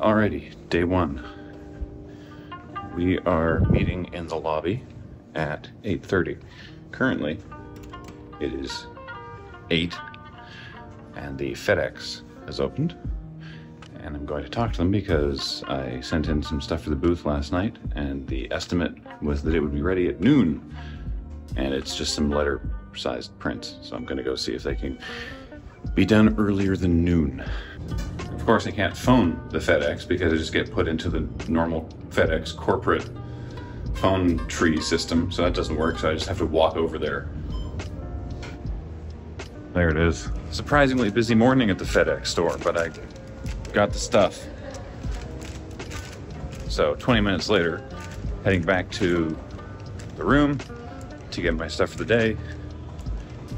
Alrighty, day one. We are meeting in the lobby at 8.30. Currently, it is 8 and the FedEx has opened. And I'm going to talk to them because I sent in some stuff for the booth last night and the estimate was that it would be ready at noon. And it's just some letter sized prints. So I'm going to go see if they can be done earlier than noon. Of course, I can't phone the FedEx because I just get put into the normal FedEx corporate phone tree system, so that doesn't work, so I just have to walk over there. There it is. Surprisingly busy morning at the FedEx store, but I got the stuff. So 20 minutes later, heading back to the room to get my stuff for the day,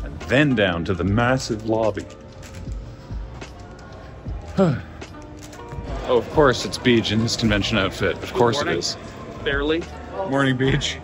and then down to the massive lobby. Oh, of course it's Beach in his convention outfit. Of course it is. Barely. Morning, Beach.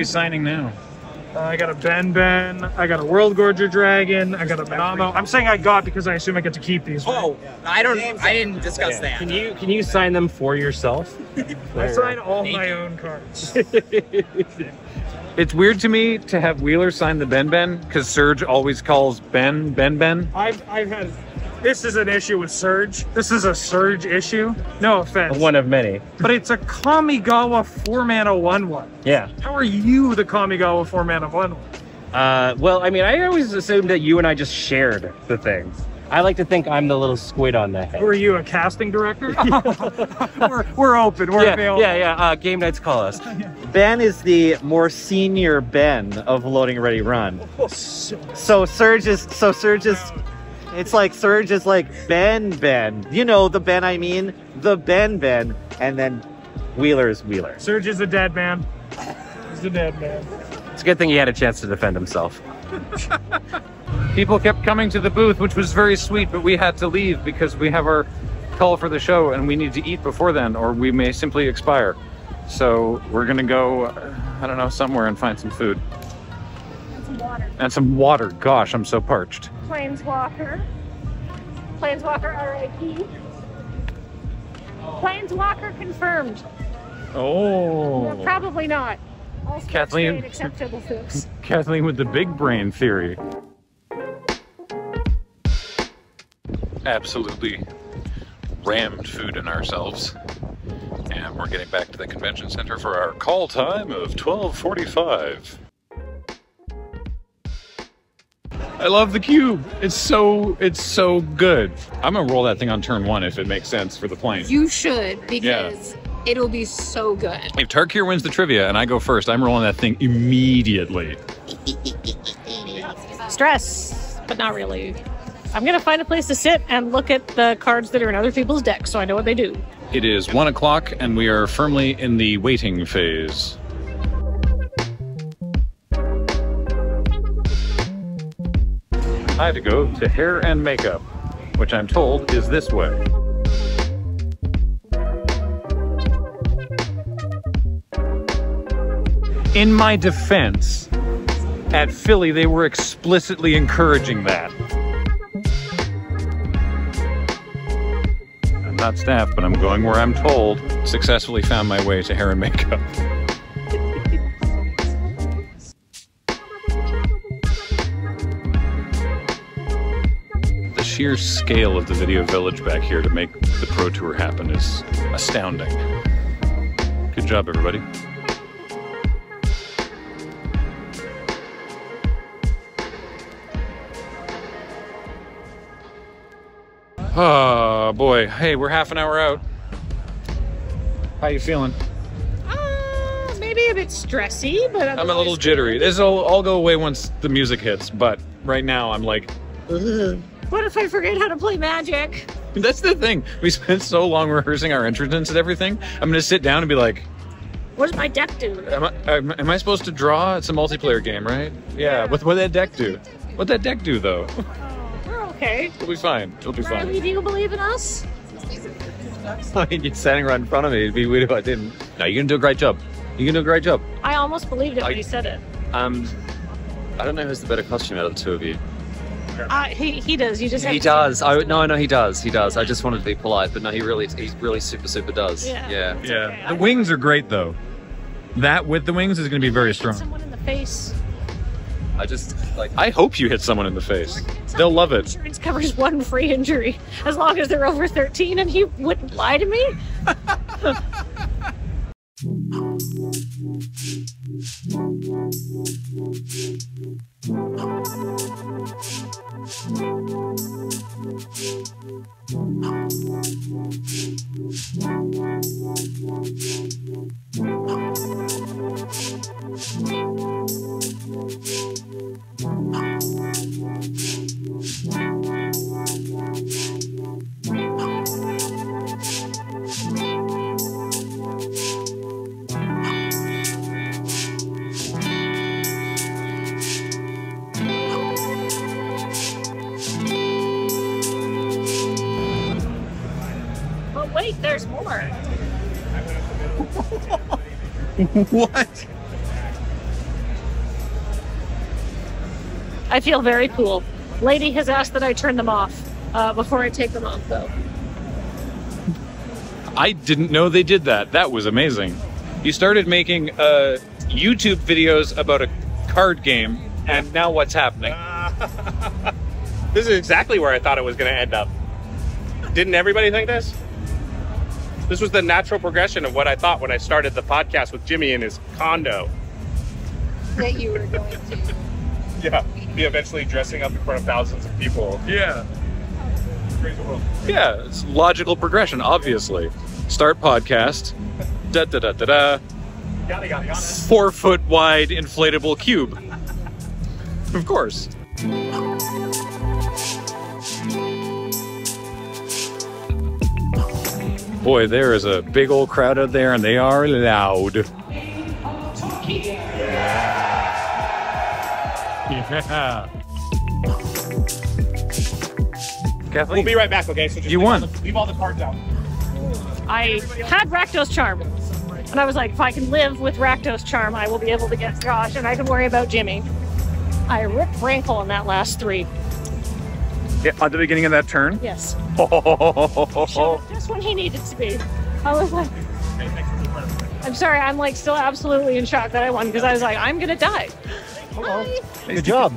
We signing now? Uh, I got a Ben Ben. I got a Worldgorger Dragon. I got a Manamo. I'm saying I got because I assume I get to keep these. right? Oh, I don't. I didn't discuss that. Can you can you sign them for yourself? I sign all my own cards. It's weird to me to have Wheeler sign the Ben Ben because Serge always calls Ben Ben Ben. I've I've had. This is an issue with Serge. This is a Serge issue. No offense. One of many. But it's a Kamigawa four mana one one. Yeah. How are you the Kamigawa four mana one one? Uh, well, I mean, I always assumed that you and I just shared the things. I like to think I'm the little squid on the head. Who are you, a casting director? we're, we're open. We're yeah, available. yeah, yeah. Uh, Game Knights call us. Ben is the more senior Ben of Loading Ready Run. So Serge is so Serge is it's like Serge is like Ben Ben. You know the Ben I mean, the Ben Ben, and then Wheeler's Wheeler. Serge is a dead man. He's a dead man. It's a good thing he had a chance to defend himself. People kept coming to the booth, which was very sweet, but we had to leave because we have our call for the show and we need to eat before then, or we may simply expire. So we're gonna go, uh, I don't know, somewhere and find some food Some water. and some water. Gosh, I'm so parched. Planeswalker. Planeswalker RIP. Planeswalker confirmed. Oh, Probably not. All Kathleen. grade except Kathleen with the big brain theory. Absolutely rammed food in ourselves. And we're getting back to the convention center for our call time of 1245. I love the cube. It's so it's so good. I'm gonna roll that thing on turn one if it makes sense for the plane. You should because it'll be so good. If Tarkir wins the trivia and I go first, I'm rolling that thing immediately. Stress, but not really. I'm gonna find a place to sit and look at the cards that are in other people's decks so I know what they do. It is one o'clock, and we are firmly in the waiting phase. I had to go to hair and makeup, which I'm told is this way. In my defense, at Philly, they were explicitly encouraging that. I'm not staff, but I'm going where I'm told. Successfully found my way to hair and makeup. Sheer scale of the video village back here to make the pro tour happen is astounding. Good job, everybody. Oh boy. Hey, we're half an hour out. How you feeling? Uh, maybe a bit stressy, but I'm a little jittery. This will all go away once the music hits, but right now I'm like, What if I forget how to play Magic? that's the thing. We spent so long rehearsing our entrance and everything. I'm gonna sit down and be like, What does my deck do? Am I, am, I supposed to draw? It's a multiplayer game, right? Yeah. What what that deck do? What that deck do though? We're okay. It'll be fine. It'll be Riley, fine. do you believe in us? I mean, you're standing right in front of me. It'd be weird if I didn't. No, you're gonna do a great job. You're gonna do a great job. I almost believed it when you said it. Um, I don't know who's the better costume out of the two of you. Uh, he, he does. You just He does. I costume. no, no, he does. He does. I just wanted to be polite, but no, he really, he really super, super does. Yeah. Yeah. Yeah. okay. The I- wings are great though. That with the wings is gonna be very strong. Someone in the face. I just like. I hope you hit someone in the face. They'll love it. Insurance covers one free injury as long as they're over 13, and he wouldn't lie to me. But What? I feel very cool. Lady has asked that I turn them off uh, before I take them off, though. I didn't know they did that. That was amazing. You started making uh, YouTube videos about a card game, and now what's happening? This is exactly where I thought it was going to end up. Didn't everybody think this? This was the natural progression of what I thought when I started the podcast with Jimmy in his condo. That you were going to. Yeah, be eventually dressing up in front of thousands of people. Yeah. Crazy world. Yeah, it's logical progression, obviously. Start podcast. Da da da da da. Yada, yada, yada. Four foot wide inflatable cube. Of course. Boy, there is a big old crowd out there, and they are loud. Yeah. Kathleen, We'll be right back, okay? So just You won. All the, leave all the cards out. I had Rakdos Charm, and I was like, if I can live with Rakdos Charm, I will be able to get Josh, and I can worry about Jimmy. I ripped Rankle in that last three. Yeah, at the beginning of that turn. Yes. Showed up just when he needed to be. I was like, I'm sorry, I'm like still absolutely in shock that I won because I was like, I'm gonna die. Hi. Good job.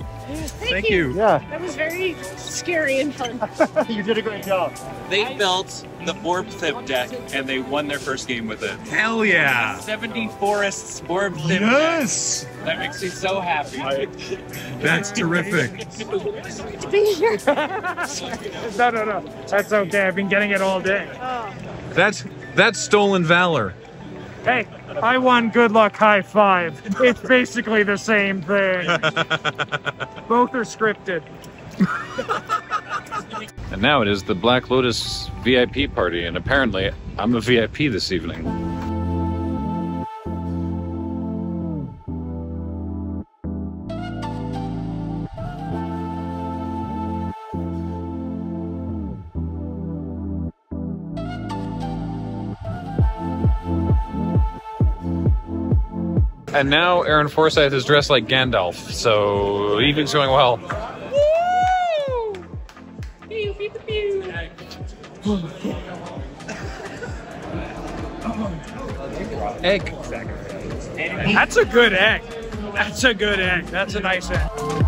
Thank, you. Yeah, That was very scary and fun. you did a great job. They built the Borb Thip deck and they won their first game with it. Hell yeah! 70 Forests Borb Thip Yes! deck. That makes me so happy. That's terrific. to be here. No, no, no. That's okay. I've been getting it all day. That's that's stolen valor. Hey, I won Good Luck High Five. It's basically the same thing. Both are scripted. And now it is the Black Lotus VIP party, and apparently I'm a VIP this evening. And now Aaron Forsythe is dressed like Gandalf, so evening's going well. Pew, pew, pew. Egg. That's a good egg. That's a good egg. That's a nice egg.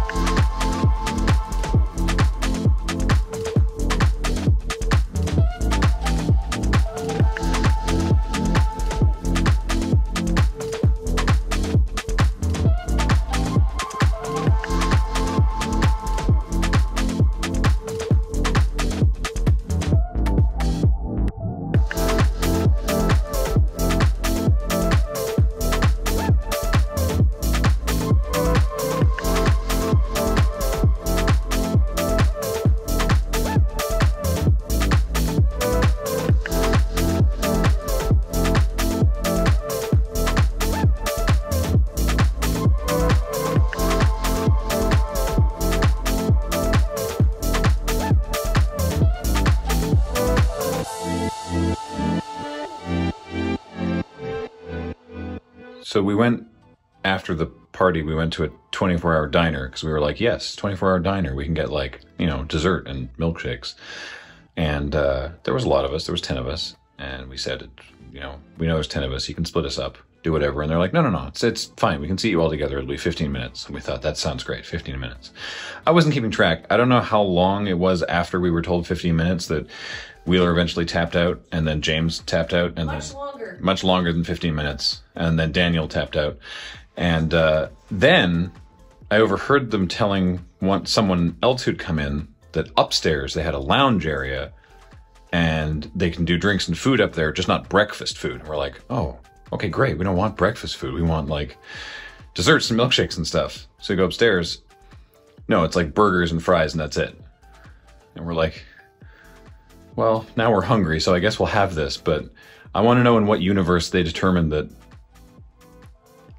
So we went after the party. We went to a 24 hour diner because we were like, yes, 24 hour diner. We can get like you know dessert and milkshakes. And uh, there was a lot of us. There was 10 of us, and we said, you know, we know there's 10 of us. You can split us up, do whatever. And they're like, no, no, no, it's it's fine. We can see you all together. It'll be 15 minutes. And we thought that sounds great. 15 minutes. I wasn't keeping track. I don't know how long it was after we were told 15 minutes that Wheeler eventually tapped out, and then James tapped out, and Much then longer. much longer than 15 minutes. And then Daniel tapped out. And uh, then I overheard them telling one, someone else who'd come in that upstairs they had a lounge area and they can do drinks and food up there, just not breakfast food. And we're like, oh, okay, great. We don't want breakfast food. We want like desserts and milkshakes and stuff. So we go upstairs. No, it's like burgers and fries and that's it. And we're like, well, now we're hungry, so I guess we'll have this, but I want to know in what universe they determined that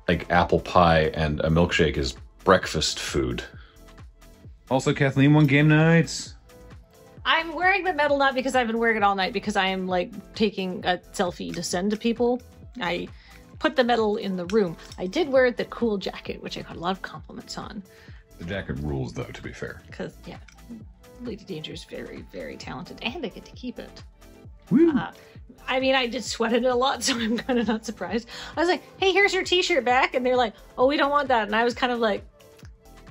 like apple pie and a milkshake is breakfast food. Also, Kathleen won Game Knights. I'm wearing the medal not because I've been wearing it all night, because I am like taking a selfie to send to people. I put the medal in the room. I did wear the cool jacket, which I got a lot of compliments on. The jacket rules, though, to be fair. Because, yeah, Lady Danger is very, very talented, and I get to keep it. Uh, I mean, I did sweat it a lot, so I'm kind of not surprised. I was like, hey, here's your t shirt back. And they're like, oh, we don't want that. And I was kind of like,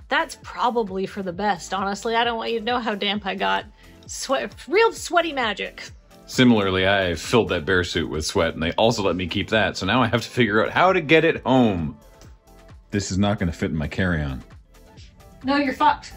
that's probably for the best, honestly. I don't want you to know how damp I got. Sweat, real sweaty magic. Similarly, I filled that bear suit with sweat, and they also let me keep that. So now I have to figure out how to get it home. This is not going to fit in my carry-on. No, you're fucked.